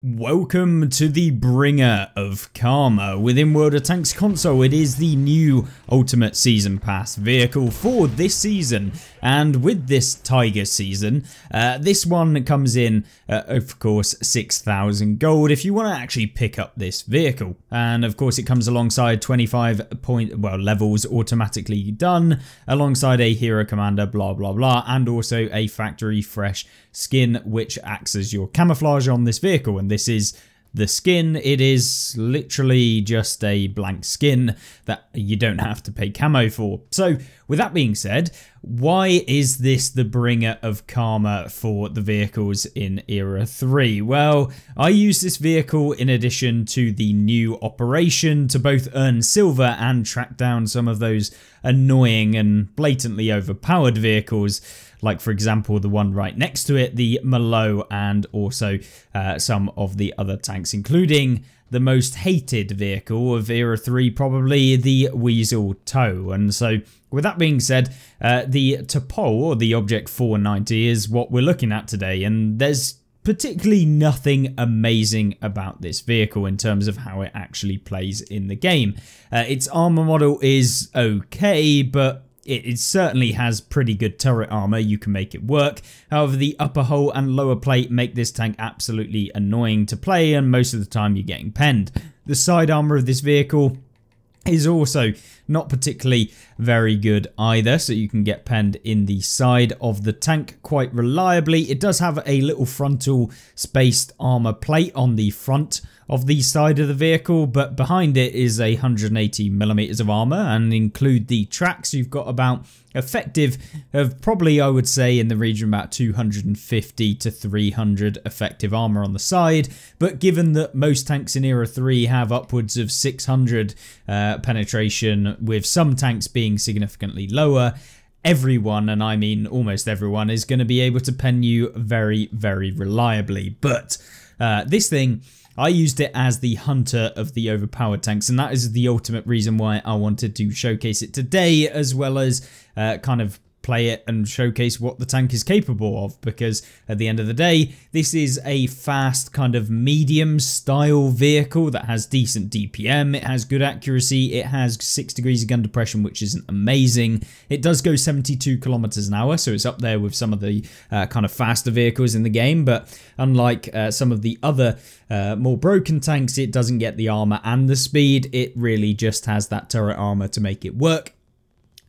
Welcome to the bringer of Karma. Within World of Tanks console, it is the new Ultimate Season Pass vehicle for this season. And with this Tiger season, uh, this one comes in, uh, of course, 6,000 gold if you want to actually pick up this vehicle. And of course, it comes alongside 25 point, well, levels automatically done, alongside a hero commander, blah, blah, blah, and also a factory fresh skin, which acts as your camouflage on this vehicle. And this is the skin, it is literally just a blank skin that you don't have to pay camo for. So with that being said, why is this the bringer of karma for the vehicles in Era 3? Well, I use this vehicle in addition to the new operation to both earn silver and track down some of those annoying and blatantly overpowered vehicles like for example the one right next to it, the Malo, and also uh, some of the other tanks, including the most hated vehicle of Era 3, probably the Weasel TOW. And so, with that being said, uh, the T'Pol, or the Object 490, is what we're looking at today, and there's particularly nothing amazing about this vehicle in terms of how it actually plays in the game. Uh, its armor model is okay, but it, it, certainly has pretty good turret armor, you can make it work. However, the upper hull and lower plate make this tank absolutely annoying to play and most of the time you're getting penned. The side armor of this vehicle is also not particularly very good either so you can get penned in the side of the tank quite reliably it does have a little frontal spaced armor plate on the front of the side of the vehicle, but behind it is a 180 millimeters of armor and include the tracks. You've got about effective of probably I would say in the region about 250 to 300 effective armor on the side but given that most tanks in era 3 have upwards of 600 uh, penetration with some tanks being significantly lower everyone and I mean almost everyone is going to be able to pen you very very reliably. But uh, this thing I used it as the hunter of the overpowered tanks, and that is the ultimate reason why I wanted to showcase it today, as well as uh, kind of play it and showcase what the tank is capable of because at the end of the day this is a fast kind of medium style vehicle that has decent DPM it has good accuracy it has 6 degrees of gun depression which isn't amazing. It does go 72 kilometers an hour so it's up there with some of the uh, kind of faster vehicles in the game but unlike uh, some of the other uh, more broken tanks it doesn't get the armor and the speed. It really just has that turret armor to make it work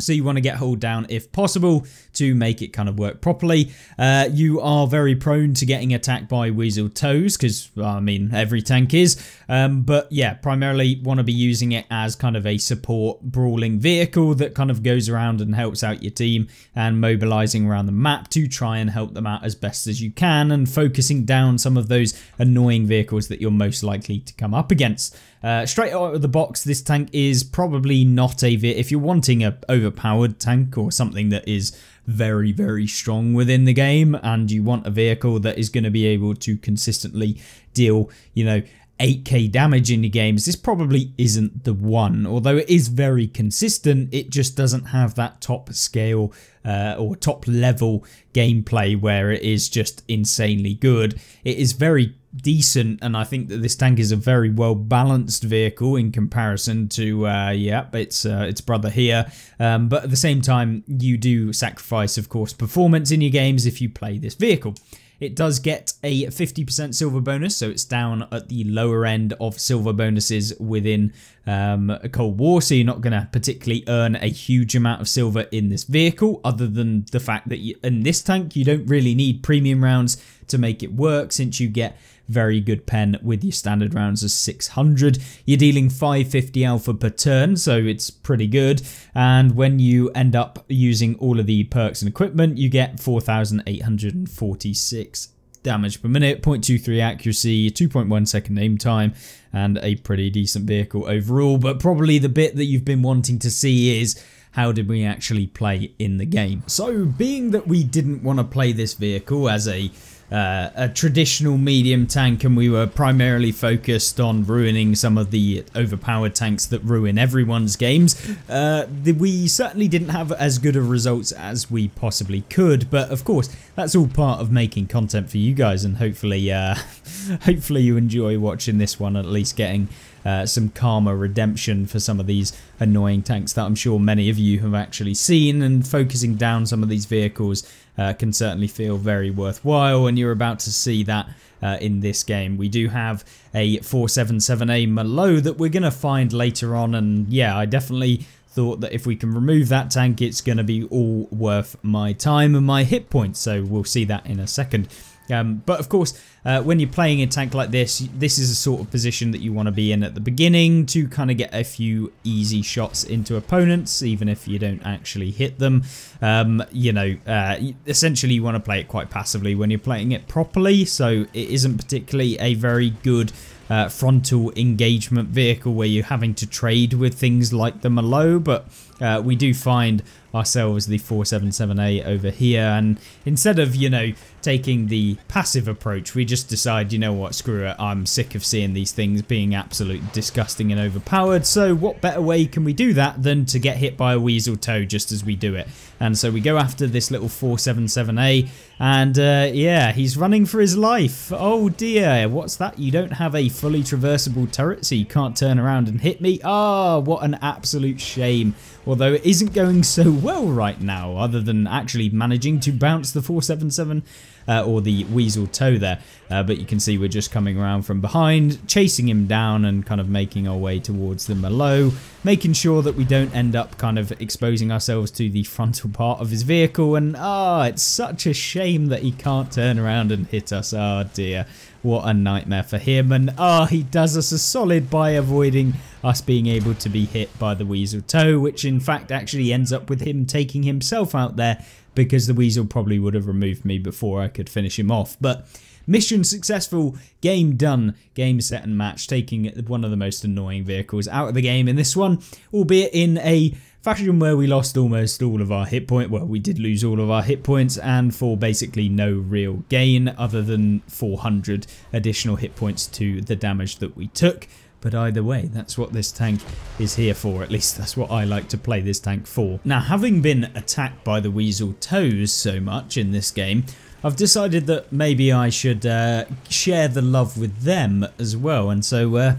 so you want to get hold down if possible to make it kind of work properly. Uh, you are very prone to getting attacked by Weasel toes because, well, I mean, every tank is. Um, but yeah, primarily want to be using it as kind of a support brawling vehicle that kind of goes around and helps out your team and mobilizing around the map to try and help them out as best as you can and focusing down some of those annoying vehicles that you're most likely to come up against. Uh, straight out of the box, this tank is probably not a... If you're wanting a overpowered tank or something that is very, very strong within the game and you want a vehicle that is going to be able to consistently deal, you know, 8k damage in your games, this probably isn't the one. Although it is very consistent, it just doesn't have that top scale uh, or top level gameplay where it is just insanely good. It is very decent and I think that this tank is a very well balanced vehicle in comparison to uh yeah its uh, its brother here um, but at the same time you do sacrifice of course performance in your games if you play this vehicle it does get a 50% silver bonus, so it's down at the lower end of silver bonuses within um, Cold War, so you're not going to particularly earn a huge amount of silver in this vehicle, other than the fact that you, in this tank you don't really need premium rounds to make it work, since you get very good pen with your standard rounds of 600. You're dealing 550 alpha per turn, so it's pretty good. And when you end up using all of the perks and equipment, you get 4,846 damage per minute, 0.23 accuracy, 2.1 second aim time, and a pretty decent vehicle overall. But probably the bit that you've been wanting to see is how did we actually play in the game. So being that we didn't want to play this vehicle as a uh, a traditional medium tank and we were primarily focused on ruining some of the overpowered tanks that ruin everyone's games. Uh, we certainly didn't have as good of results as we possibly could, but of course that's all part of making content for you guys and hopefully uh, hopefully you enjoy watching this one at least getting uh, some karma redemption for some of these annoying tanks that I'm sure many of you have actually seen and focusing down some of these vehicles uh, can certainly feel very worthwhile and you're about to see that uh, in this game. We do have a 477A Malo that we're going to find later on and yeah I definitely thought that if we can remove that tank it's going to be all worth my time and my hit points so we'll see that in a second. Um, but of course, uh, when you're playing a tank like this, this is a sort of position that you want to be in at the beginning to kind of get a few easy shots into opponents, even if you don't actually hit them. Um, you know, uh, essentially you want to play it quite passively when you're playing it properly, so it isn't particularly a very good uh, frontal engagement vehicle where you're having to trade with things like the Malo, but uh, we do find ourselves the 477A over here. And instead of you know taking the passive approach we just decide you know what screw it I'm sick of seeing these things being absolutely disgusting and overpowered. So what better way can we do that than to get hit by a weasel toe just as we do it? And so we go after this little 477A and uh, yeah he's running for his life. Oh dear what's that? You don't have a fully traversable turret so you can't turn around and hit me? Ah oh, what an absolute shame. Although it isn't going so well right now other than actually managing to bounce the 477 uh, or the weasel toe there. Uh, but you can see we're just coming around from behind chasing him down and kind of making our way towards the Malo making sure that we don't end up kind of exposing ourselves to the frontal part of his vehicle. And ah oh, it's such a shame that he can't turn around and hit us. Oh dear. What a nightmare for him. And ah, oh, he does us a solid by avoiding us being able to be hit by the Weasel Toe, which in fact actually ends up with him taking himself out there because the Weasel probably would have removed me before I could finish him off. But mission successful, game done, game set and match, taking one of the most annoying vehicles out of the game in this one, albeit in a fashion where we lost almost all of our hit point. Well, we did lose all of our hit points and for basically no real gain other than 400 additional hit points to the damage that we took. But either way, that's what this tank is here for. At least that's what I like to play this tank for. Now, having been attacked by the Weasel Toes so much in this game, I've decided that maybe I should uh, share the love with them as well. And so uh,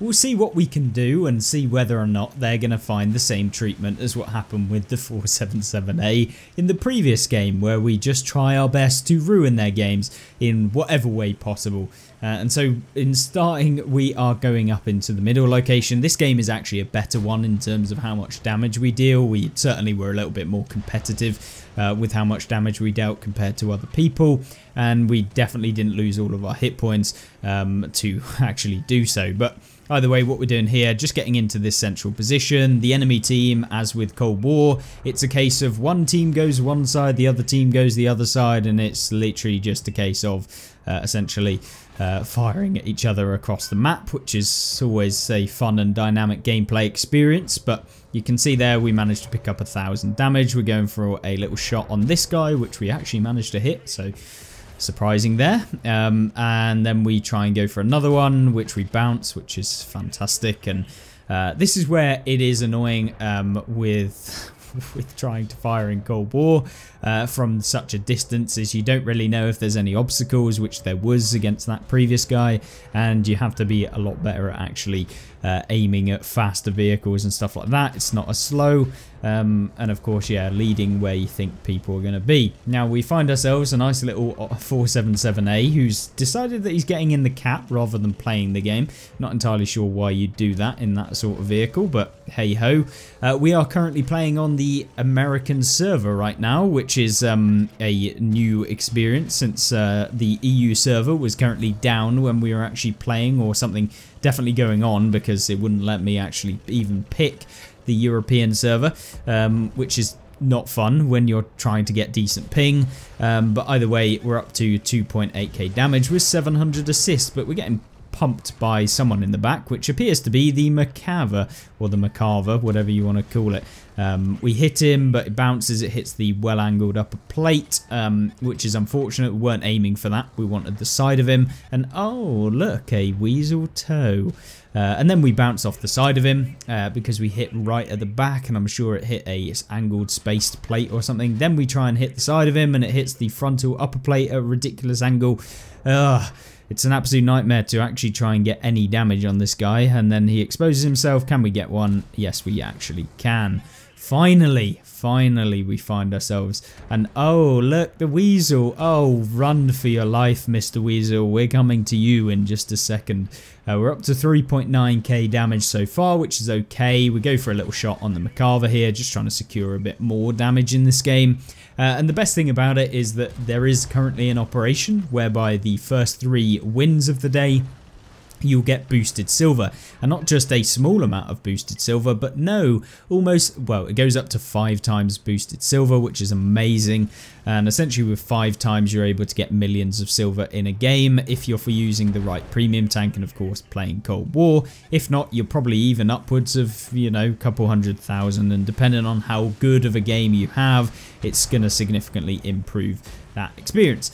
We'll see what we can do and see whether or not they're going to find the same treatment as what happened with the 477A in the previous game where we just try our best to ruin their games in whatever way possible. Uh, and so in starting we are going up into the middle location. This game is actually a better one in terms of how much damage we deal. We certainly were a little bit more competitive uh, with how much damage we dealt compared to other people and we definitely didn't lose all of our hit points um, to actually do so. But Either way, what we're doing here, just getting into this central position. The enemy team, as with Cold War, it's a case of one team goes one side, the other team goes the other side, and it's literally just a case of uh, essentially uh, firing at each other across the map, which is always a fun and dynamic gameplay experience. But you can see there we managed to pick up a thousand damage. We're going for a little shot on this guy, which we actually managed to hit. So surprising there. Um, and then we try and go for another one, which we bounce, which is fantastic. And uh, this is where it is annoying um, with with trying to fire in Cold War uh, from such a distance is you don't really know if there's any obstacles, which there was against that previous guy, and you have to be a lot better at actually uh, aiming at faster vehicles and stuff like that. It's not as slow, um, and of course, yeah, leading where you think people are going to be. Now, we find ourselves a nice little 477A who's decided that he's getting in the cap rather than playing the game. Not entirely sure why you'd do that in that sort of vehicle, but hey ho. Uh, we are currently playing on the American server right now, which is um, a new experience since uh, the EU server was currently down when we were actually playing or something definitely going on because it wouldn't let me actually even pick the European server, um, which is not fun when you're trying to get decent ping. Um, but either way, we're up to 2.8k damage with 700 assists, but we're getting pumped by someone in the back, which appears to be the Macabre, or the Macabre, whatever you want to call it. Um, we hit him, but it bounces, it hits the well-angled upper plate, um, which is unfortunate. We weren't aiming for that. We wanted the side of him. And oh, look, a weasel toe. Uh, and then we bounce off the side of him uh, because we hit right at the back and I'm sure it hit a angled spaced plate or something. Then we try and hit the side of him and it hits the frontal upper plate at a ridiculous angle. Ugh. It's an absolute nightmare to actually try and get any damage on this guy and then he exposes himself. Can we get one? Yes, we actually can. Finally, finally we find ourselves. And oh look the weasel. Oh run for your life mr weasel. We're coming to you in just a second. Uh, we're up to 3.9k damage so far which is okay. We go for a little shot on the macabre here just trying to secure a bit more damage in this game. Uh, and the best thing about it is that there is currently an operation whereby the first three wins of the day you'll get boosted silver. And not just a small amount of boosted silver but no almost well it goes up to five times boosted silver which is amazing. And essentially with five times you're able to get millions of silver in a game. If you're for using the right premium tank and of course playing cold war. If not you're probably even upwards of you know a couple hundred thousand. And depending on how good of a game you have it's going to significantly improve that experience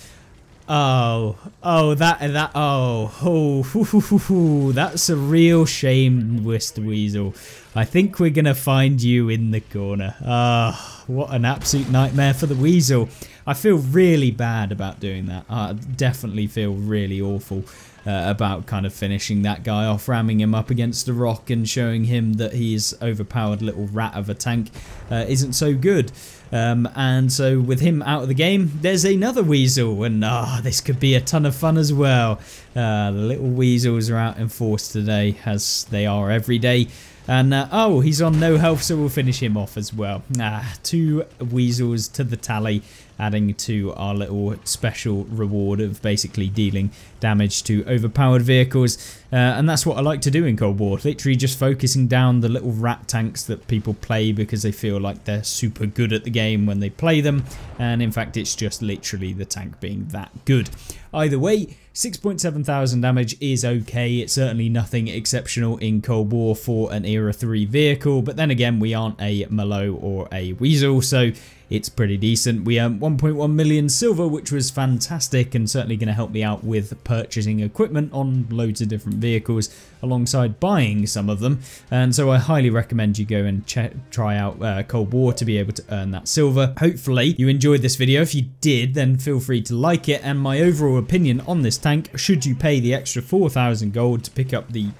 Oh, oh, that, that, oh, oh, that's a real shame, Mr. Weasel. I think we're going to find you in the corner. Ah, oh, what an absolute nightmare for the Weasel. I feel really bad about doing that. I definitely feel really awful uh, about kind of finishing that guy off, ramming him up against the rock and showing him that his overpowered little rat of a tank uh, isn't so good. Um, and so with him out of the game, there's another weasel, and ah, oh, this could be a ton of fun as well. Uh, the little weasels are out in force today, as they are every day. And uh, oh, he's on no health, so we'll finish him off as well. Ah, two weasels to the tally, adding to our little special reward of basically dealing damage to overpowered vehicles. Uh, and that's what I like to do in Cold War, literally just focusing down the little rat tanks that people play because they feel like they're super good at the game when they play them. And in fact, it's just literally the tank being that good. Either way, 6.7 thousand damage is okay. It's certainly nothing exceptional in Cold War for an Era 3 vehicle, but then again, we aren't a Malo or a Weasel, so it's pretty decent. We earned 1.1 million silver, which was fantastic and certainly going to help me out with purchasing equipment on loads of different vehicles alongside buying some of them. And so I highly recommend you go and try out uh, Cold War to be able to earn that silver. Hopefully you enjoyed this video. If you did, then feel free to like it. And my overall opinion on this tank, should you pay the extra 4,000 gold to pick up the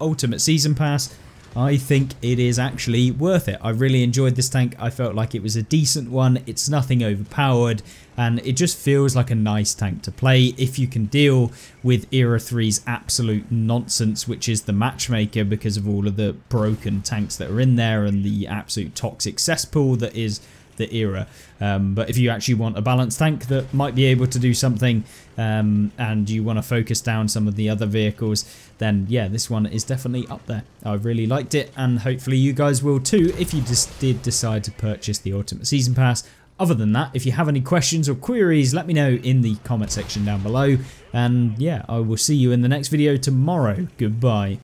Ultimate Season Pass, I think it is actually worth it. I really enjoyed this tank. I felt like it was a decent one. It's nothing overpowered and it just feels like a nice tank to play if you can deal with Era 3's absolute nonsense, which is the matchmaker because of all of the broken tanks that are in there and the absolute toxic cesspool that is the era. Um, but if you actually want a balanced tank that might be able to do something um, and you want to focus down some of the other vehicles, then yeah, this one is definitely up there. I really liked it and hopefully you guys will too if you just did decide to purchase the Ultimate Season Pass. Other than that, if you have any questions or queries, let me know in the comment section down below. And yeah, I will see you in the next video tomorrow. Goodbye.